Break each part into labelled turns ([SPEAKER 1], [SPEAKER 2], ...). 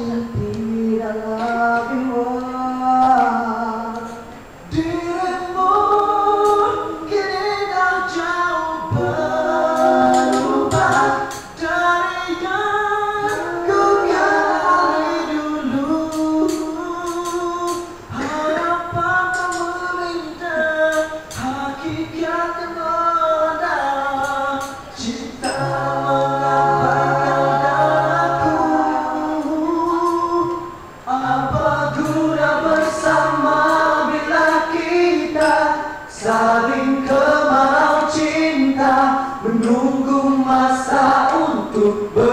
[SPEAKER 1] 是。Super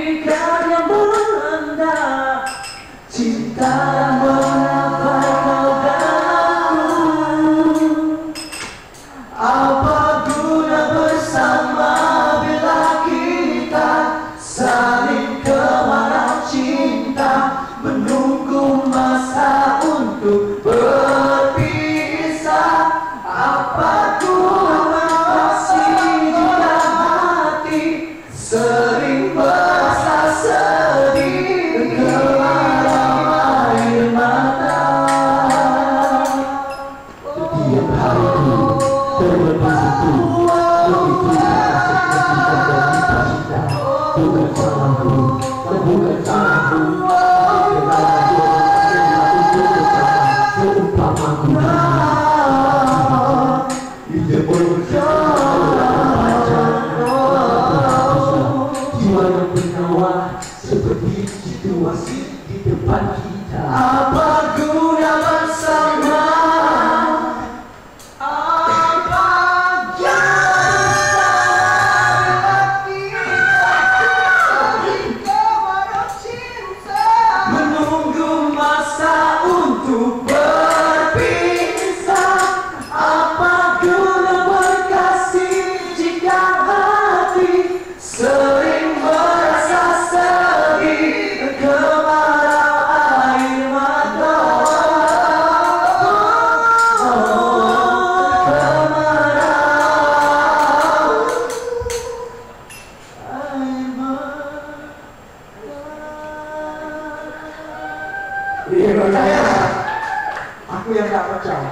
[SPEAKER 1] Hakikat yang
[SPEAKER 2] Iya, percaya. Aku yang gak percaya.